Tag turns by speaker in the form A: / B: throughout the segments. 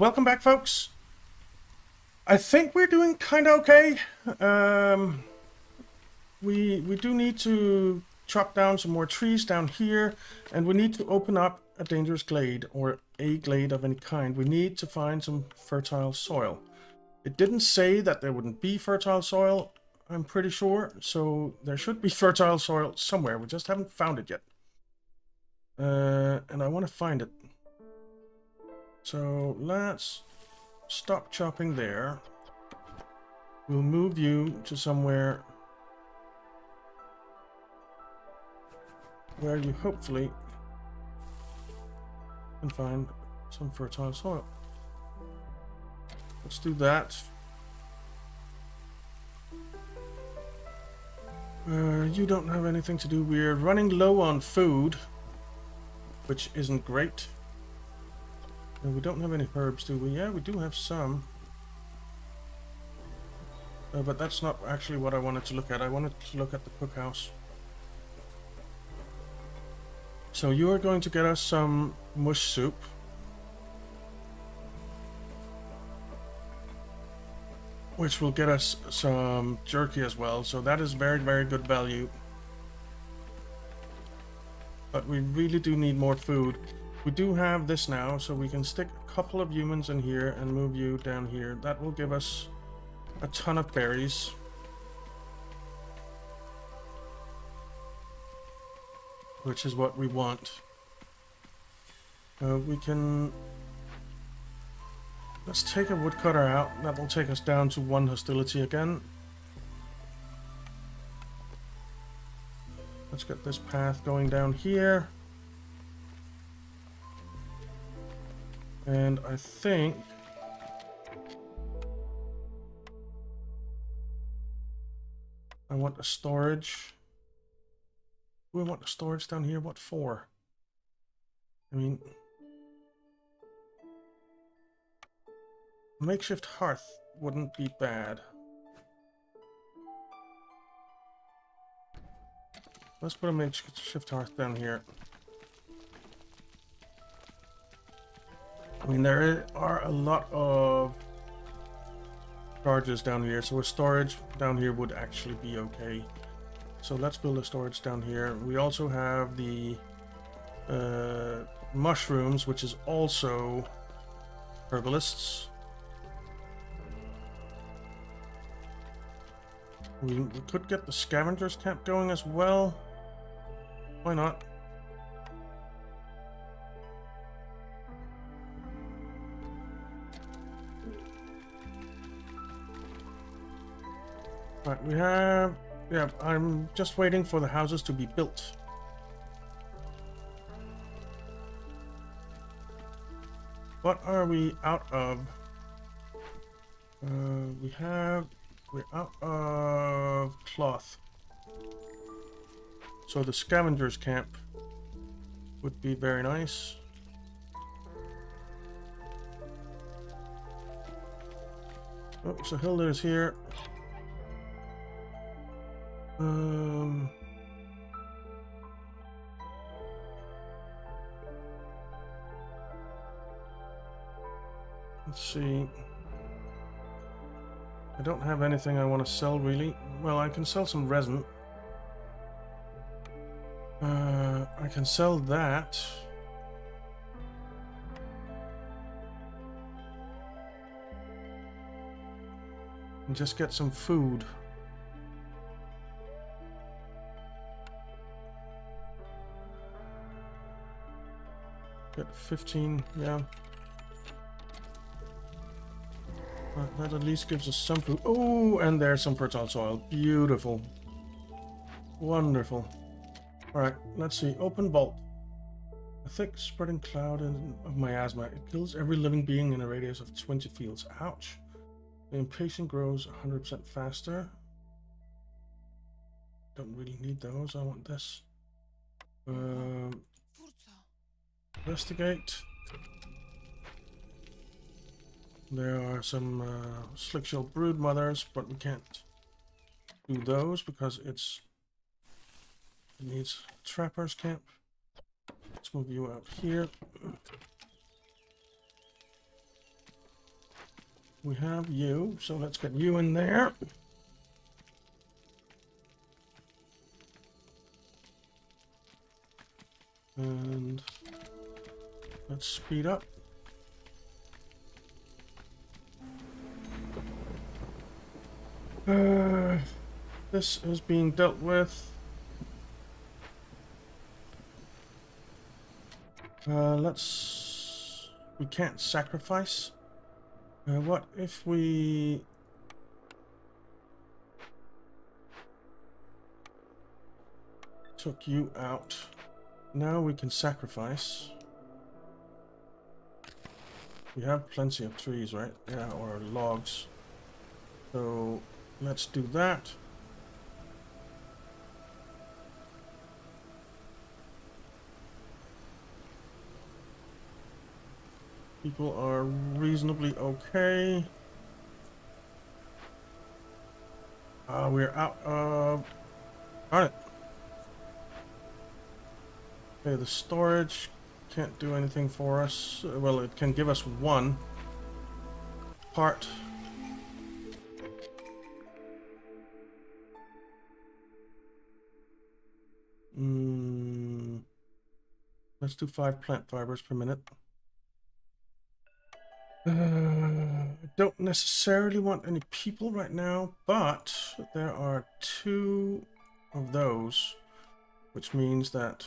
A: welcome back, folks. I think we're doing kind of okay. Um, we we do need to chop down some more trees down here, and we need to open up a dangerous glade or a glade of any kind. We need to find some fertile soil. It didn't say that there wouldn't be fertile soil, I'm pretty sure, so there should be fertile soil somewhere. We just haven't found it yet. Uh, and I want to find it. So let's stop chopping there. We'll move you to somewhere where you hopefully can find some fertile soil. Let's do that. Uh, you don't have anything to do. We're running low on food, which isn't great. And we don't have any herbs, do we? Yeah, we do have some. Uh, but that's not actually what I wanted to look at. I wanted to look at the cookhouse. So you are going to get us some mush soup. Which will get us some jerky as well. So that is very, very good value. But we really do need more food. We do have this now, so we can stick a couple of humans in here and move you down here. That will give us a ton of berries. Which is what we want. Uh, we can... Let's take a woodcutter out. That will take us down to one hostility again. Let's get this path going down here. And I think... I want a storage. We want a storage down here. What for? I mean... Makeshift hearth wouldn't be bad. Let's put a makeshift hearth down here. Mean, there are a lot of charges down here, so a storage down here would actually be okay. So let's build a storage down here. We also have the uh, mushrooms, which is also herbalists. We, we could get the scavengers camp going as well. Why not? Right, we have... Yeah, I'm just waiting for the houses to be built. What are we out of? Uh, we have... We're out of cloth. So the scavengers camp would be very nice. Oh, so Hilda's here. Um, let's see. I don't have anything I want to sell really. Well, I can sell some resin. Uh, I can sell that. And just get some food. 15, yeah. that at least gives us some food. Oh, and there's some fertile soil. Beautiful. Wonderful. Alright, let's see. Open bolt. A thick spreading cloud of miasma. It kills every living being in a radius of 20 fields. Ouch. The impatient grows 100% faster. Don't really need those. I want this. Um, Investigate. There are some uh, Slickshell brood mothers, but we can't do those because it's it needs trappers camp. Let's move you out here. we have you, so let's get you in there. And let's speed up. Uh, this is being dealt with. Uh, let's... We can't sacrifice. Uh, what if we... Took you out. Now we can sacrifice. We have plenty of trees, right? Yeah, or logs. So let's do that. People are reasonably okay. Uh, we're out of... Alright. Okay, the storage can't do anything for us. Well, it can give us one part. Mm, let's do five plant fibers per minute. Uh, don't necessarily want any people right now, but there are two of those, which means that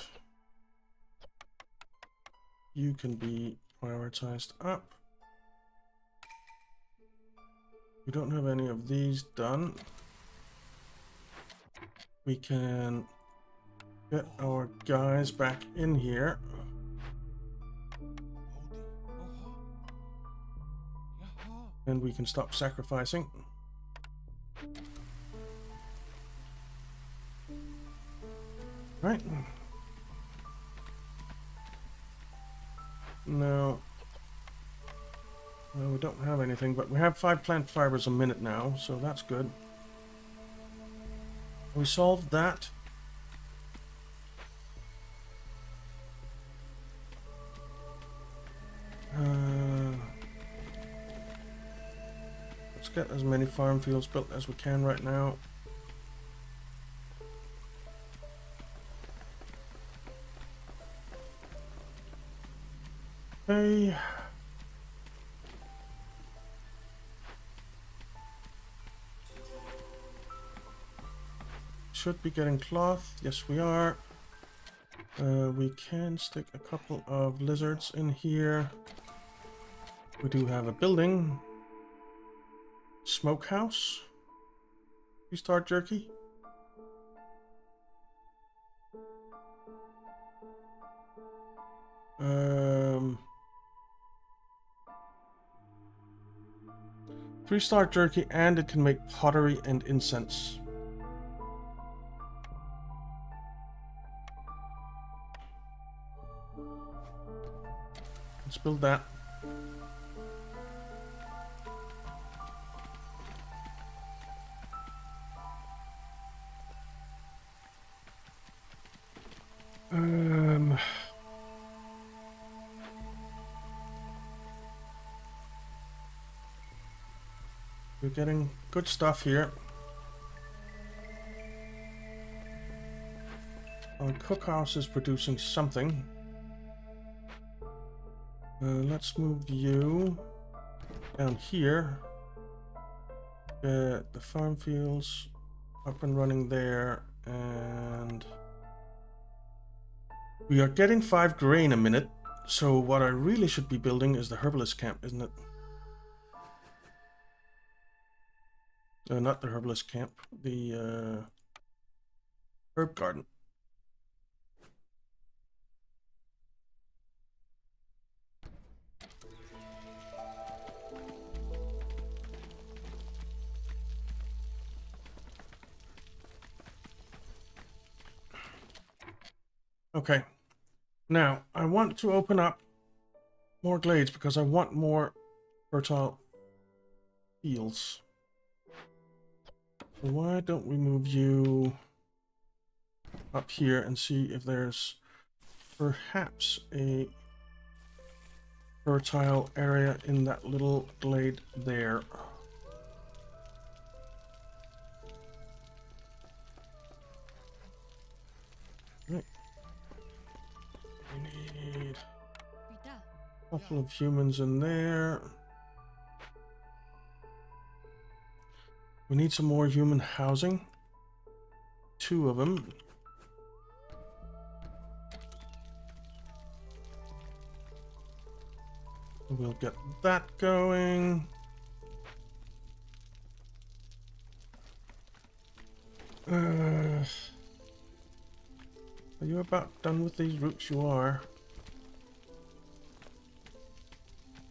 A: you can be prioritized up. We don't have any of these done. We can get our guys back in here. And we can stop sacrificing. Right. No. No, we don't have anything, but we have five plant fibers a minute now, so that's good. We solved that. Uh, let's get as many farm fields built as we can right now. Okay. Should be getting cloth. Yes, we are. Uh, we can stick a couple of lizards in here. We do have a building. Smokehouse. We start jerky. Um, three star jerky, and it can make pottery and incense. Let's build that. Getting good stuff here. Our cookhouse is producing something. Uh, let's move you down here. Get the farm fields up and running there, and we are getting five grain a minute. So what I really should be building is the herbalist camp, isn't it? Uh, not the herbalist camp, the uh, herb garden. Okay. Now, I want to open up more glades because I want more fertile fields. Why don't we move you up here and see if there's perhaps a fertile area in that little glade there. Right. We need a couple of humans in there. We need some more human housing. Two of them. We'll get that going. Uh, are you about done with these roots? You are.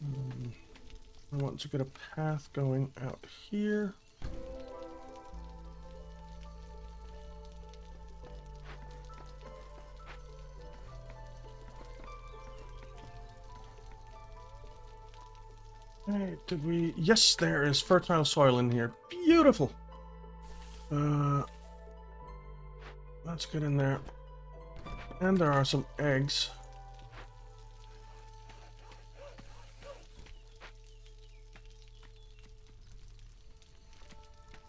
A: Hmm. I want to get a path going out here. Did we... Yes, there is fertile soil in here. Beautiful. Uh, let's get in there. And there are some eggs.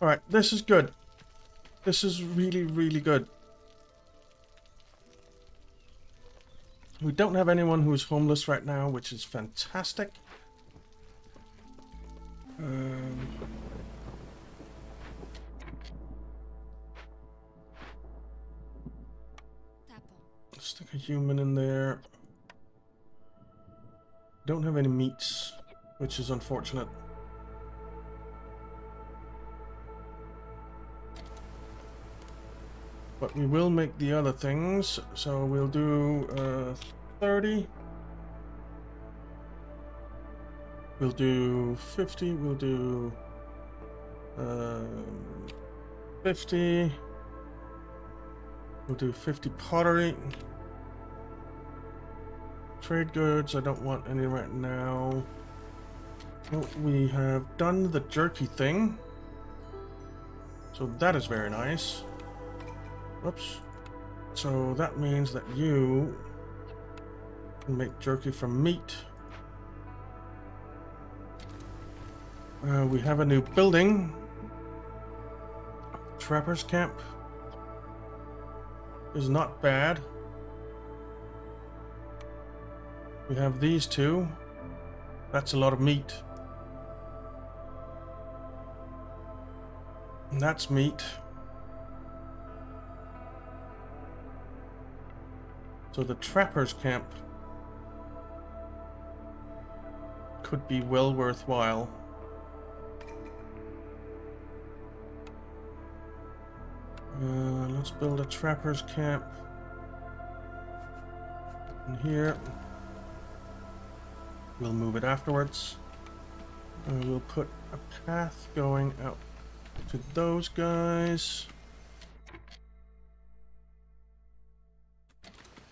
A: Alright, this is good. This is really, really good. We don't have anyone who's homeless right now, which is fantastic. Um, stick a human in there. Don't have any meats, which is unfortunate. But we will make the other things, so we'll do uh, 30. We'll do 50, we'll do um, 50. We'll do 50 pottery. Trade goods, I don't want any right now. We have done the jerky thing. So that is very nice. Whoops. So that means that you can make jerky from meat. Uh, we have a new building. Trapper's camp is not bad. We have these two. That's a lot of meat. And that's meat. So the trapper's camp could be well worthwhile. Let's build a trapper's camp. In here. We'll move it afterwards. And we'll put a path going out to those guys.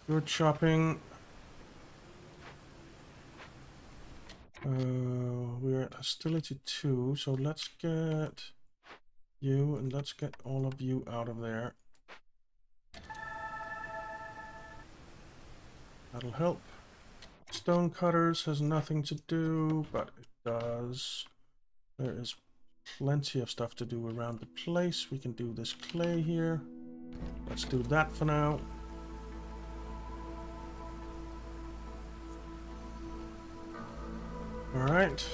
A: Good chopping. Uh, we're at hostility 2, so let's get you, and let's get all of you out of there. That'll help. Stone cutters has nothing to do, but it does. There is plenty of stuff to do around the place. We can do this clay here. Let's do that for now. All right.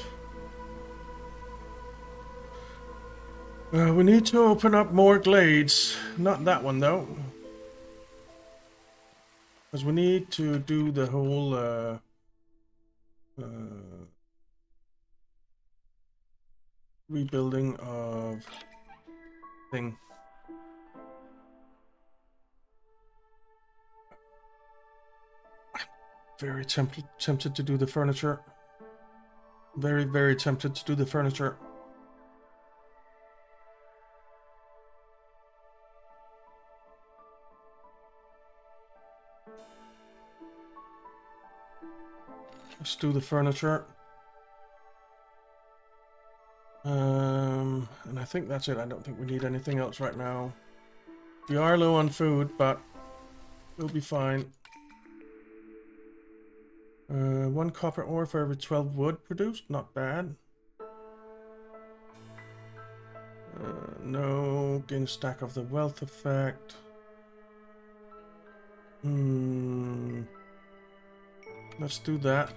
A: Uh, we need to open up more glades. Not that one, though. Because we need to do the whole... Uh, uh, rebuilding of thing. Very tempted tempted to do the furniture. Very, very tempted to do the furniture. Let's do the furniture. Um, and I think that's it. I don't think we need anything else right now. We are low on food, but we'll be fine. Uh, one copper ore for every 12 wood produced, not bad. Uh, no, gain a stack of the wealth effect. Hmm. Let's do that.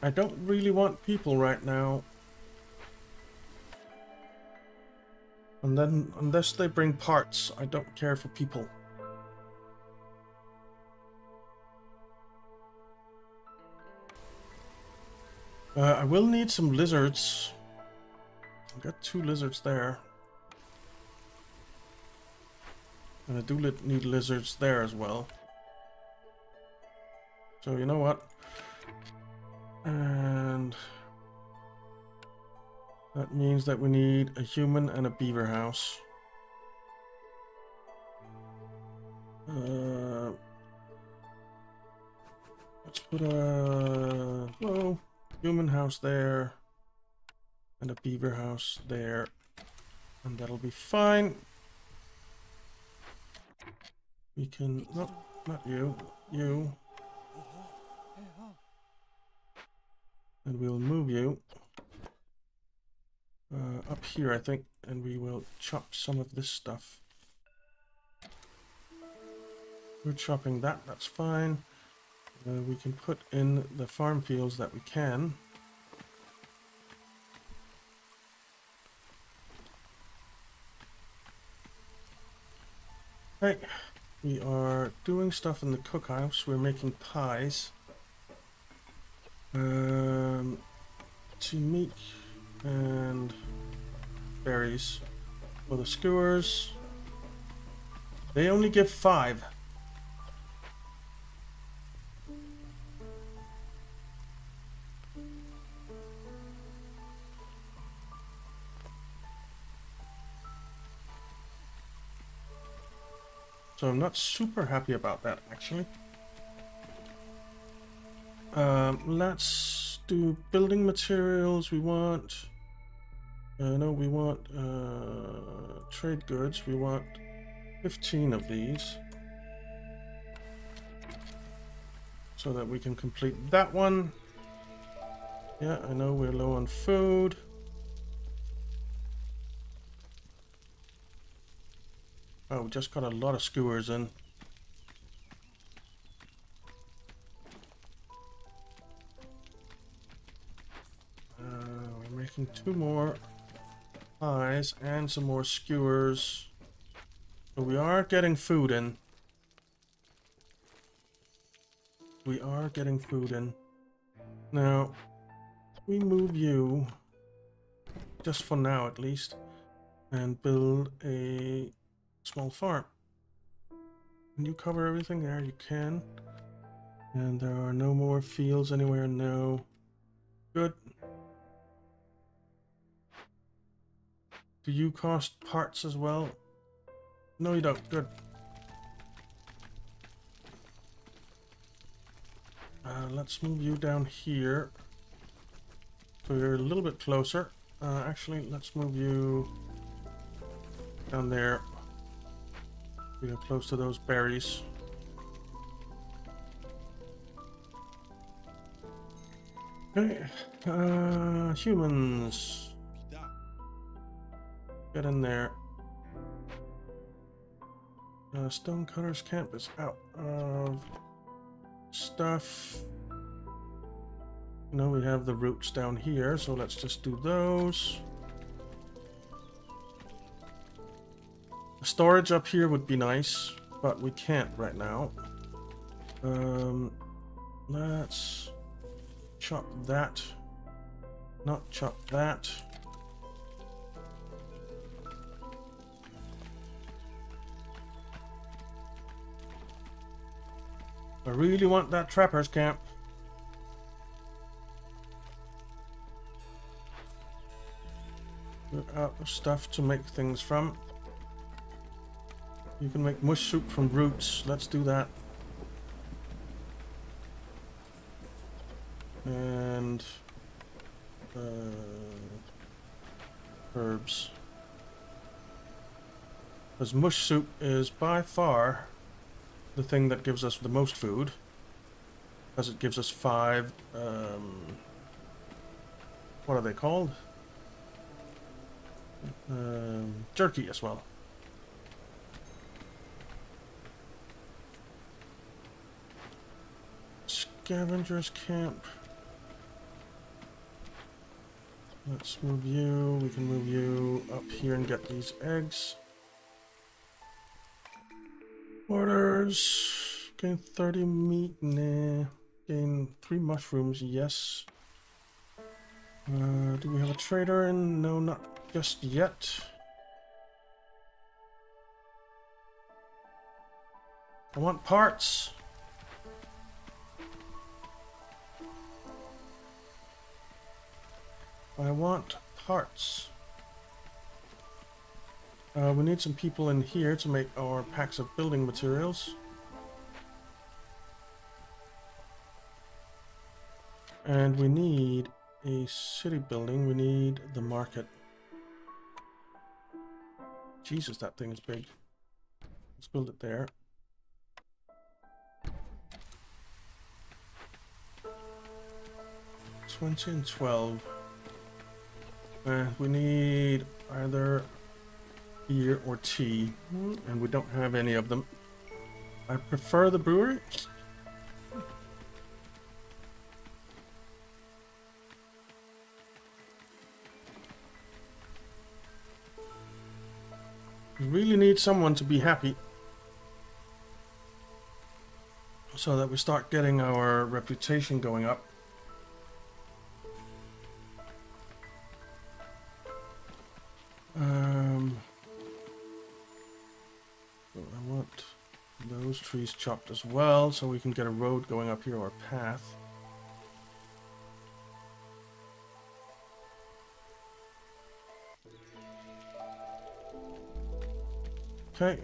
A: I don't really want people right now. And then, unless they bring parts, I don't care for people. Uh, I will need some lizards. I've got two lizards there. And I do need lizards there as well. So you know what? And that means that we need a human and a beaver house. Uh, let's put a well, human house there and a beaver house there, and that'll be fine. We can no, not you, you, and we'll move you uh, up here, I think, and we will chop some of this stuff. We're chopping that, that's fine. Uh, we can put in the farm fields that we can. Okay, we are doing stuff in the cookhouse. We're making pies. Um, to meat and berries for the skewers. They only give five. So I'm not super happy about that actually. Um, let's do building materials. We want uh, no, we want uh, trade goods. We want 15 of these. So that we can complete that one. Yeah, I know we're low on food. Oh, we just got a lot of skewers in. Making two more pies and some more skewers. But we are getting food in. We are getting food in. Now, we move you, just for now at least, and build a small farm. Can you cover everything there? You can. And there are no more fields anywhere, no. Good. Do you cost parts as well? No, you don't. Good. Uh, let's move you down here. So you're a little bit closer. Uh, actually, let's move you down there. We are close to those berries. Okay. Uh, humans. Get in there. Uh, Stonecutter's camp is out of stuff. Now we have the roots down here, so let's just do those. Storage up here would be nice, but we can't right now. Um, let's chop that. Not chop that. I really want that trapper's camp. We're out of stuff to make things from. You can make mush soup from roots. Let's do that. And uh, herbs. Because mush soup is by far the thing that gives us the most food. Because it gives us five, um, what are they called? Um, jerky as well. Scavengers camp. Let's move you. We can move you up here and get these eggs. Orders. Gain 30 meat. Nah. Gain 3 mushrooms. Yes. Uh, do we have a trader in? No, not just yet. I want parts. I want parts. Uh, we need some people in here to make our packs of building materials. And we need a city building. We need the market. Jesus, that thing is big. Let's build it there. Twenty and twelve. Uh, we need either beer or tea, and we don't have any of them. I prefer the brewery. We really need someone to be happy. So that we start getting our reputation going up. Trees chopped as well, so we can get a road going up here or path. Okay.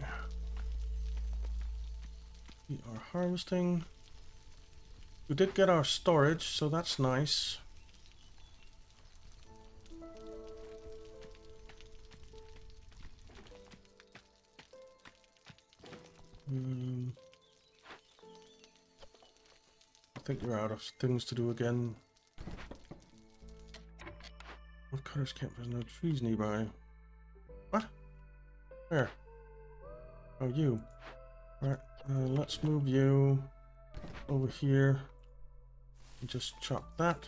A: We are harvesting. We did get our storage, so that's nice. Things to do again. Woodcutters camp? There's no trees nearby. What? Where? Oh, you. Alright, uh, let's move you over here. Just chop that.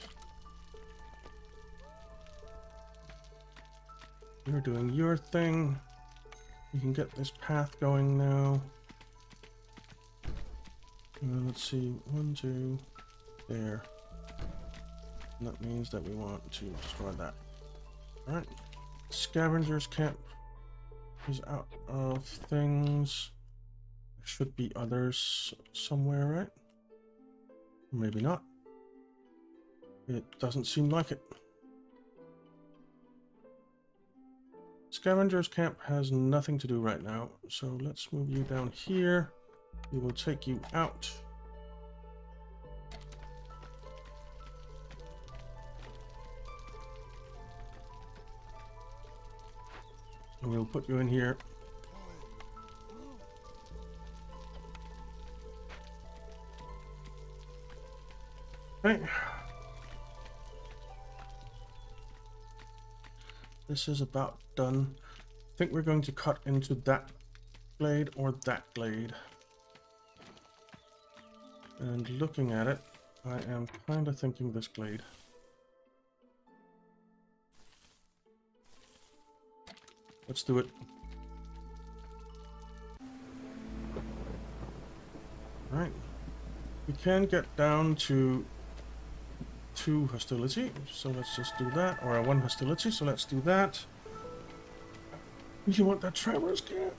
A: You're doing your thing. You can get this path going now. Uh, let's see, one, two, there. And that means that we want to destroy that. Alright. Scavengers camp is out of things. There should be others somewhere, right? Maybe not. It doesn't seem like it. Scavengers camp has nothing to do right now, so let's move you down here. We will take you out. We'll put you in here. Okay. This is about done. I think we're going to cut into that glade or that glade. And looking at it, I am kind of thinking this glade. Let's do it. Right. We can get down to two hostility, so let's just do that. Or one hostility, so let's do that. You want that traveler's camp?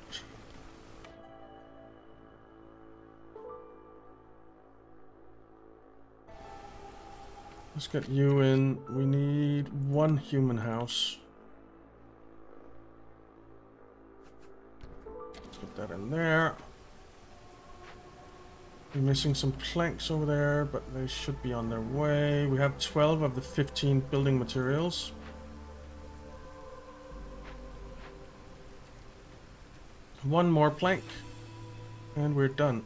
A: Let's get you in. We need one human house. Let's that in there. We're missing some planks over there, but they should be on their way. We have 12 of the 15 building materials. One more plank, and we're done.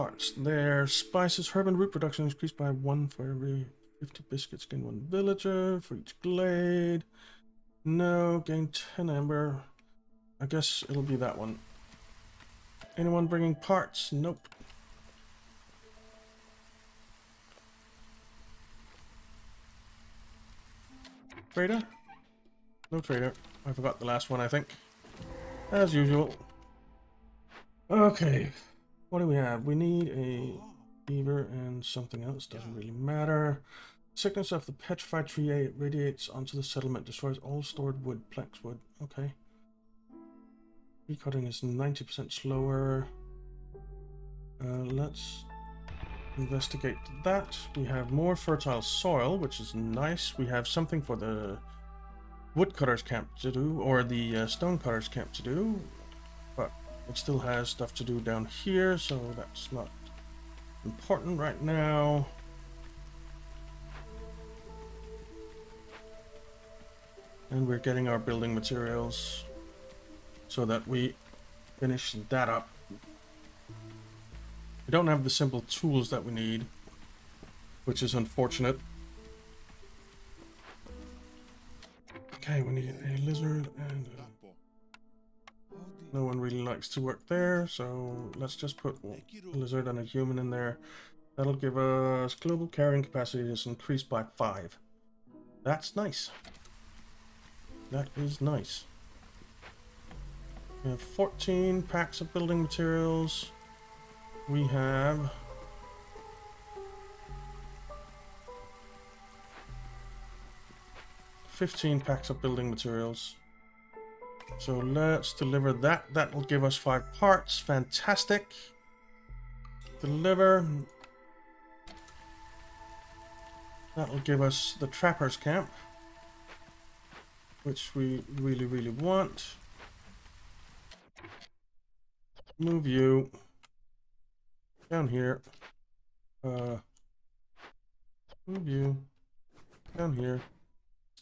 A: Parts there. Spices, herb and root production increased by one for every 50 biscuits. Gain one villager for each glade. No, gain 10 amber. I guess it'll be that one. Anyone bringing parts? Nope. Trader? No trader. I forgot the last one, I think. As usual. Okay. What do we have? We need a beaver and something else. Doesn't really matter. Sickness of the petrified tree radiates onto the settlement, destroys all stored wood, planks wood. Okay. Recutting is 90% slower. Uh, let's investigate that. We have more fertile soil, which is nice. We have something for the woodcutters camp to do, or the uh, stonecutters camp to do. It still has stuff to do down here, so that's not important right now. And we're getting our building materials so that we finish that up. We don't have the simple tools that we need, which is unfortunate. Okay, we need a lizard and a... no one really likes to work there, so let's just put a lizard and a human in there. That'll give us global carrying capacity is increased by 5. That's nice. That is nice. We have 14 packs of building materials. We have... Fifteen packs of building materials. So let's deliver that. That will give us five parts. Fantastic. Deliver. That will give us the trapper's camp which we really, really want. Move you down here. Uh, move you down here.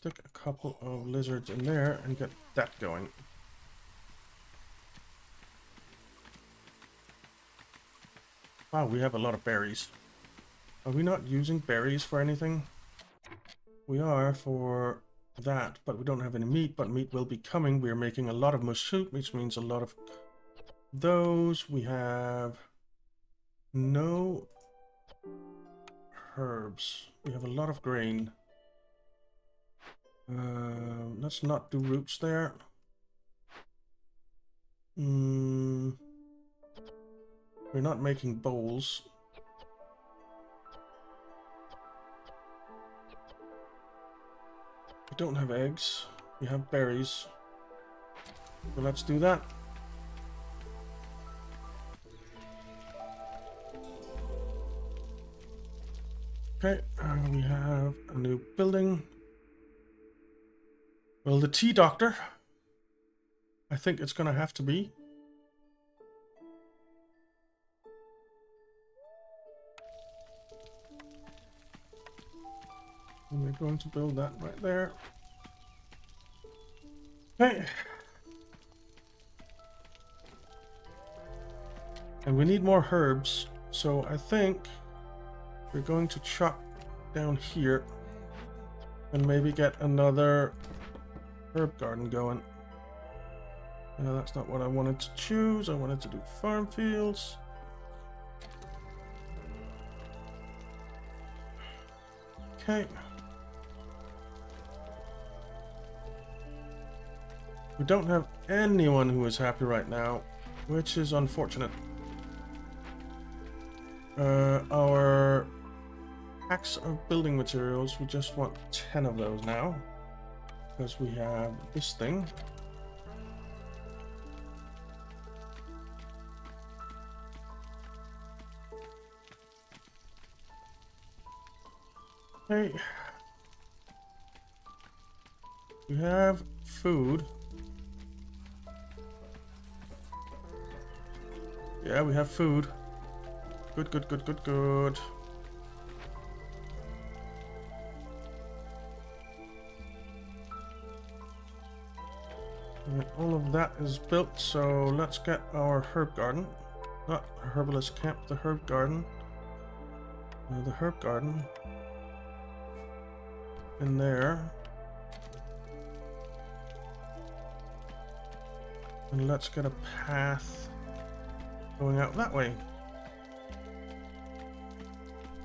A: Stick a couple of lizards in there and get that going. Wow, we have a lot of berries. Are we not using berries for anything? We are for that, but we don't have any meat, but meat will be coming. We're making a lot of mush soup, which means a lot of those. We have no herbs. We have a lot of grain. Uh, let's not do roots there. Mm, we're not making bowls. We don't have eggs. We have berries. Let's do that. Okay, we have a new building. Well, the tea doctor. I think it's gonna have to be. And we're going to build that right there. Okay. And we need more herbs, so I think we're going to chop down here and maybe get another herb garden going. No, that's not what I wanted to choose. I wanted to do farm fields. Okay. We don't have anyone who is happy right now, which is unfortunate. Uh, our packs of building materials, we just want 10 of those now. Because we have this thing. Hey. We have food. Yeah, we have food. Good, good, good, good, good. All of that is built, so let's get our herb garden. Not herbalist camp, the herb garden. Uh, the herb garden. In there. And let's get a path going out that way.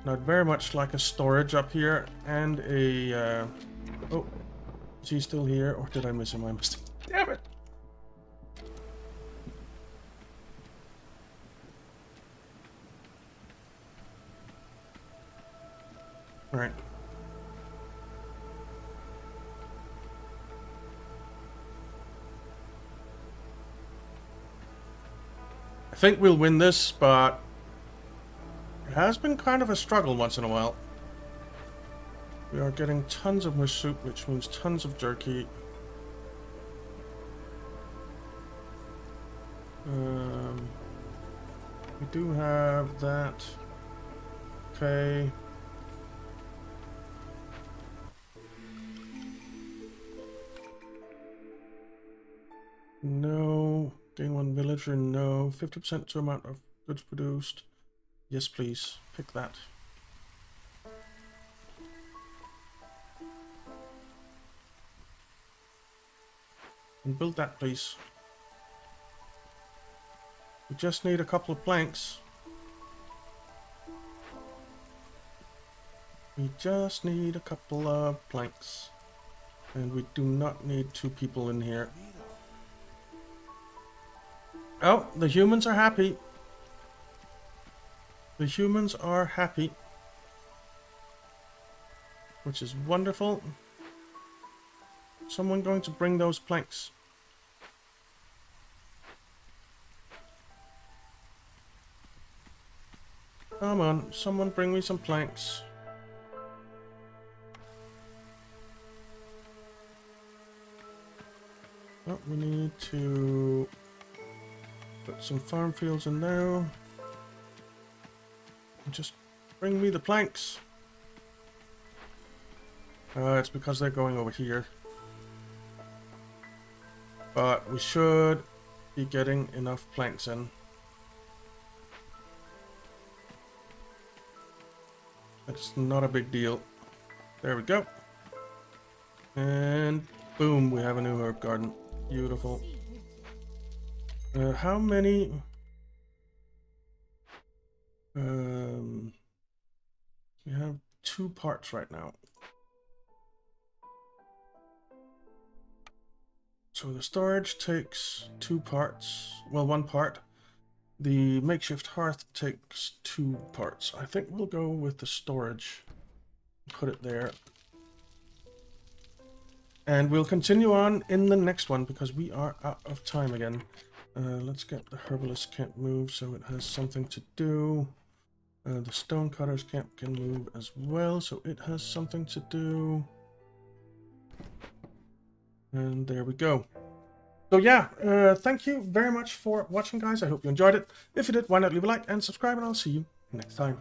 A: Now, I'd very much like a storage up here and a... Uh... Oh, is he still here? Or did I miss him? I missed him. Damn it! Alright. I think we'll win this, but it has been kind of a struggle once in a while. We are getting tons of more soup, which means tons of jerky. Um, we do have that. Okay. No. Gain one villager, no. 50% to amount of goods produced. Yes, please. Pick that. And build that, please. We just need a couple of planks. We just need a couple of planks. And we do not need two people in here. Oh, the humans are happy. The humans are happy. Which is wonderful. Someone going to bring those planks. Come on, someone bring me some planks. Oh, we need to put some farm fields in there. Just bring me the planks. Uh, it's because they're going over here. But we should be getting enough planks in. That's not a big deal. There we go. And boom, we have a new herb garden. Beautiful. Uh, how many... Um, we have two parts right now. So the storage takes two parts. Well, one part. The makeshift hearth takes two parts. I think we'll go with the storage. Put it there. And we'll continue on in the next one because we are out of time again. Uh, let's get the herbalist can't move so it has something to do. Uh, the stonecutters camp can move as well, so it has something to do. And there we go. So yeah, uh, thank you very much for watching, guys. I hope you enjoyed it. If you did, why not leave a like and subscribe, and I'll see you next time.